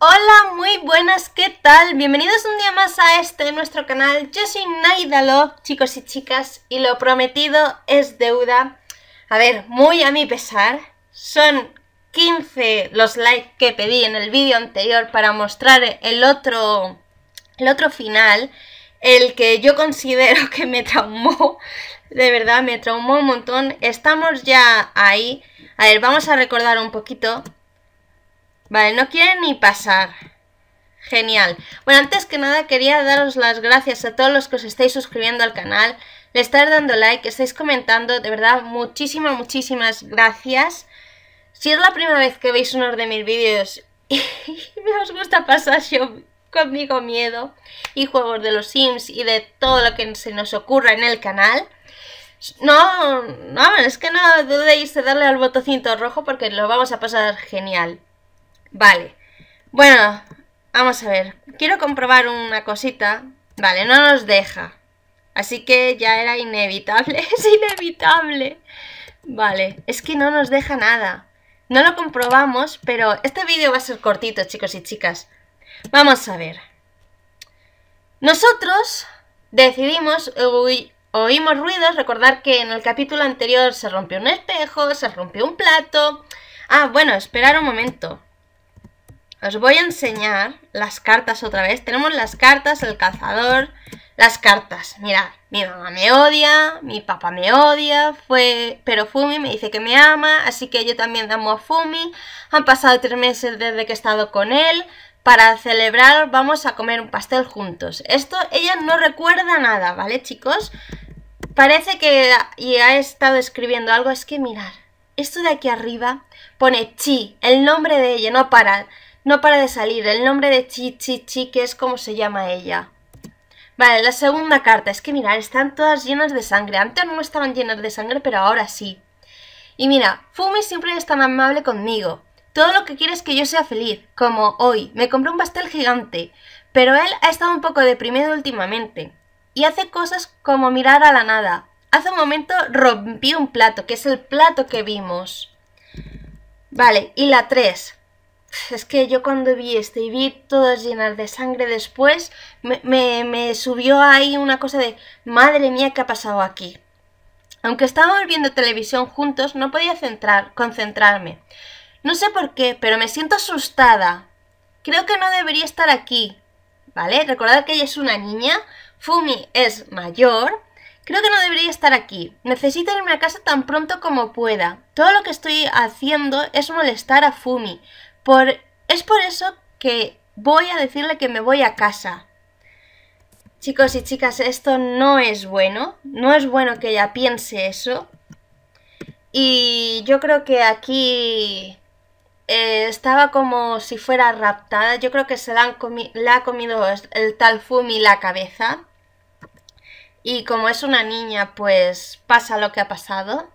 Hola, muy buenas, ¿qué tal? Bienvenidos un día más a este nuestro canal. Yo soy Naida Love, chicos y chicas, y lo prometido es deuda. A ver, muy a mi pesar, son 15 los likes que pedí en el vídeo anterior para mostrar el otro, el otro final, el que yo considero que me traumó, de verdad me traumó un montón. Estamos ya ahí. A ver, vamos a recordar un poquito. Vale, no quieren ni pasar. Genial. Bueno, antes que nada quería daros las gracias a todos los que os estáis suscribiendo al canal, le estáis dando like, estáis comentando, de verdad, muchísimas, muchísimas gracias. Si es la primera vez que veis uno de mis vídeos y me os gusta pasar conmigo miedo y juegos de los Sims y de todo lo que se nos ocurra en el canal, no, no, es que no dudéis de darle al botoncito rojo porque lo vamos a pasar genial. Vale. Bueno, vamos a ver. Quiero comprobar una cosita. Vale, no nos deja. Así que ya era inevitable. Es inevitable. Vale, es que no nos deja nada. No lo comprobamos, pero este vídeo va a ser cortito, chicos y chicas. Vamos a ver. Nosotros decidimos, oímos ruidos, recordar que en el capítulo anterior se rompió un espejo, se rompió un plato. Ah, bueno, esperar un momento. Os voy a enseñar las cartas otra vez. Tenemos las cartas, el cazador, las cartas. Mirad, mi mamá me odia, mi papá me odia, fue, pero Fumi me dice que me ama, así que yo también amo a Fumi. Han pasado tres meses desde que he estado con él. Para celebrar vamos a comer un pastel juntos. Esto ella no recuerda nada, ¿vale, chicos? Parece que y ha estado escribiendo algo. Es que mirar, esto de aquí arriba pone Chi, el nombre de ella, no para no para de salir el nombre de Chi Chi Chi, que es como se llama ella. Vale, la segunda carta. Es que mirad, están todas llenas de sangre. Antes no estaban llenas de sangre, pero ahora sí. Y mira, Fumi siempre es tan amable conmigo. Todo lo que quiere es que yo sea feliz, como hoy. Me compré un pastel gigante, pero él ha estado un poco deprimido últimamente. Y hace cosas como mirar a la nada. Hace un momento rompí un plato, que es el plato que vimos. Vale, y la 3. Es que yo cuando vi este y vi todas llenas de sangre después, me, me, subió ahí una cosa de, madre mía, ¿qué ha pasado aquí? Aunque estábamos viendo televisión juntos, no podía centrar, concentrarme. No sé por qué, pero me siento asustada. Creo que no debería estar aquí. ¿Vale? Recordad que ella es una niña, Fumi es mayor. Creo que no debería estar aquí. Necesito irme a casa tan pronto como pueda. Todo lo que estoy haciendo es molestar a Fumi. Es por eso que voy a decirle que me voy a casa. Chicos y chicas, esto no es bueno. No es bueno que ella piense eso. Y yo creo que aquí eh, estaba como si fuera raptada. Yo creo que se la, han le ha comido el tal Fumi la cabeza. Y como es una niña, pues pasa lo que ha pasado.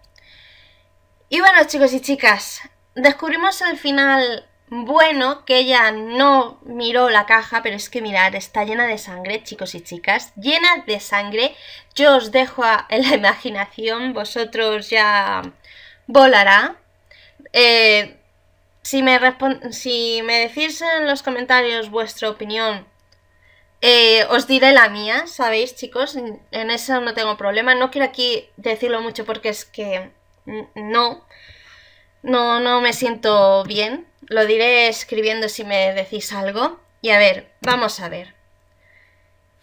Y bueno, chicos y chicas, descubrimos el final bueno, que ella no miró la caja, pero es que mirar, está llena de sangre, chicos y chicas, llena de sangre. Yo os dejo en la imaginación, vosotros ya volará. Eh, si, me si me decís en los comentarios vuestra opinión, eh, os diré la mía, ¿sabéis, chicos? En eso no tengo problema. No quiero aquí decirlo mucho porque es que no, no, no me siento bien lo diré escribiendo si me decís algo. Y a ver, vamos a ver.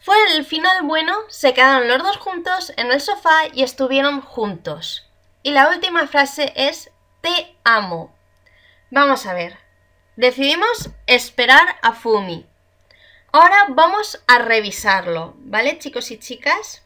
Fue el final bueno, se quedaron los dos juntos en el sofá y estuvieron juntos. Y la última frase es Te amo. Vamos a ver. Decidimos esperar a Fumi. Ahora vamos a revisarlo, ¿vale chicos y chicas?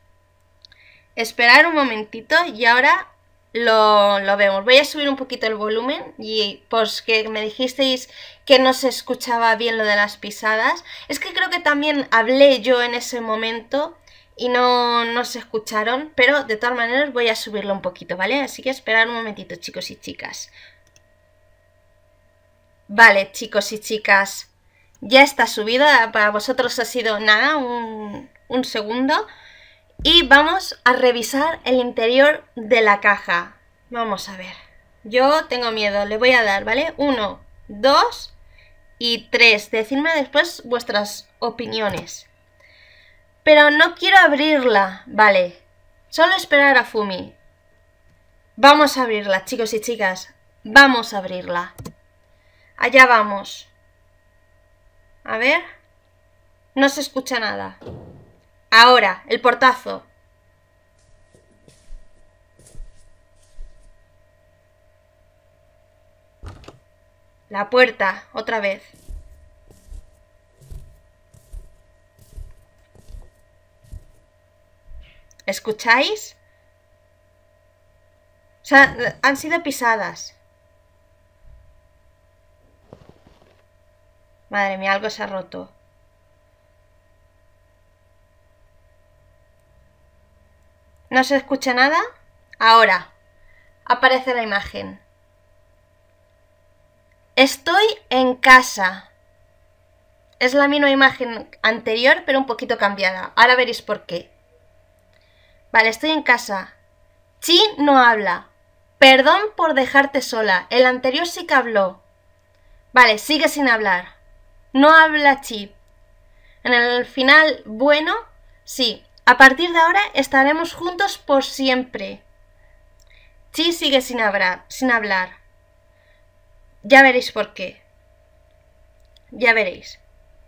Esperar un momentito y ahora lo, vemos. Voy a subir un poquito el volumen y pues que me dijisteis que no se escuchaba bien lo de las pisadas. Es que creo que también hablé yo en ese momento y no, no se escucharon, pero de todas maneras voy a subirlo un poquito, ¿vale? Así que esperar un momentito, chicos y chicas. Vale, chicos y chicas, ya está subida, para vosotros ha sido nada, un, un segundo. Y vamos a revisar el interior de la caja. Vamos a ver. Yo tengo miedo, le voy a dar, ¿vale? Uno, dos Y tres, decidme después vuestras opiniones. Pero no quiero abrirla, vale. Solo esperar a Fumi. Vamos a abrirla, chicos y chicas. Vamos a abrirla. Allá vamos. A ver. No se escucha nada. Ahora, el portazo. La puerta, otra vez. ¿Escucháis? Han sido pisadas. Madre mía, algo se ha roto. ¿No se escucha nada? Ahora, aparece la imagen. Estoy en casa. Es la misma imagen anterior, pero un poquito cambiada. Ahora veréis por qué. Vale, estoy en casa. Chi no habla. Perdón por dejarte sola. El anterior sí que habló. Vale, sigue sin hablar. No habla Chi. En el final, bueno, sí. A partir de ahora estaremos juntos por siempre. Chi sigue sin hablar. Sin hablar. Ya veréis por qué. Ya veréis.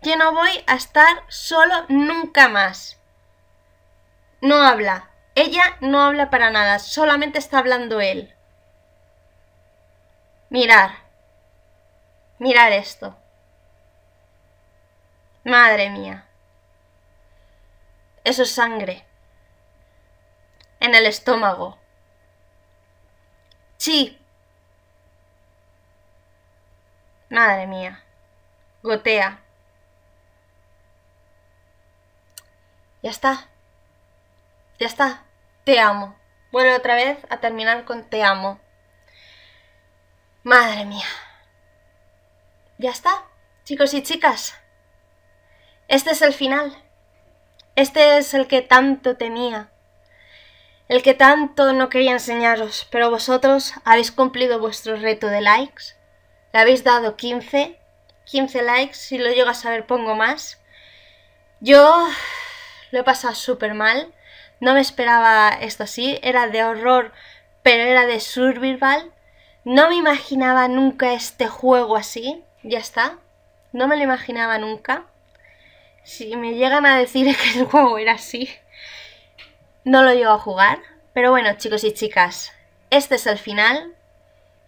Yo no voy a estar solo nunca más. No habla. Ella no habla para nada, solamente está hablando él. Mirar. Mirar esto. Madre mía. Eso es sangre. En el estómago. Sí, Madre mía. Gotea. Ya está. Ya está. Te amo. Vuelve otra vez a terminar con te amo. Madre mía. Ya está, chicos y chicas. Este es el final. Este es el que tanto temía. El que tanto no quería enseñaros, pero vosotros habéis cumplido vuestro reto de likes le habéis dado 15, 15 likes, si lo llego a saber pongo más. Yo lo he pasado súper mal, no me esperaba esto así, era de horror, pero era de survival. No me imaginaba nunca este juego así, ya está, no me lo imaginaba nunca. Si me llegan a decir que el juego era así, no lo llego a jugar. Pero bueno, chicos y chicas, este es el final.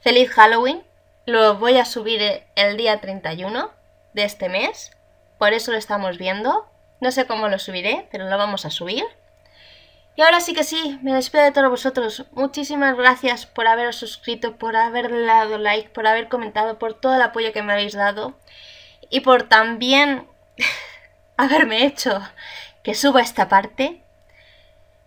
Feliz Halloween. Lo voy a subir el día 31 de este mes, por eso lo estamos viendo. No sé cómo lo subiré, pero lo vamos a subir. Y ahora sí que sí, me despido de todos vosotros. Muchísimas gracias por haberos suscrito, por haber dado like, por haber comentado, por todo el apoyo que me habéis dado y por también haberme hecho que suba esta parte.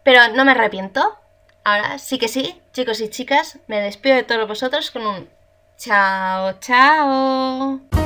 Pero no me arrepiento. Ahora sí que sí, chicos y chicas, me despido de todos vosotros con un Chao, chao.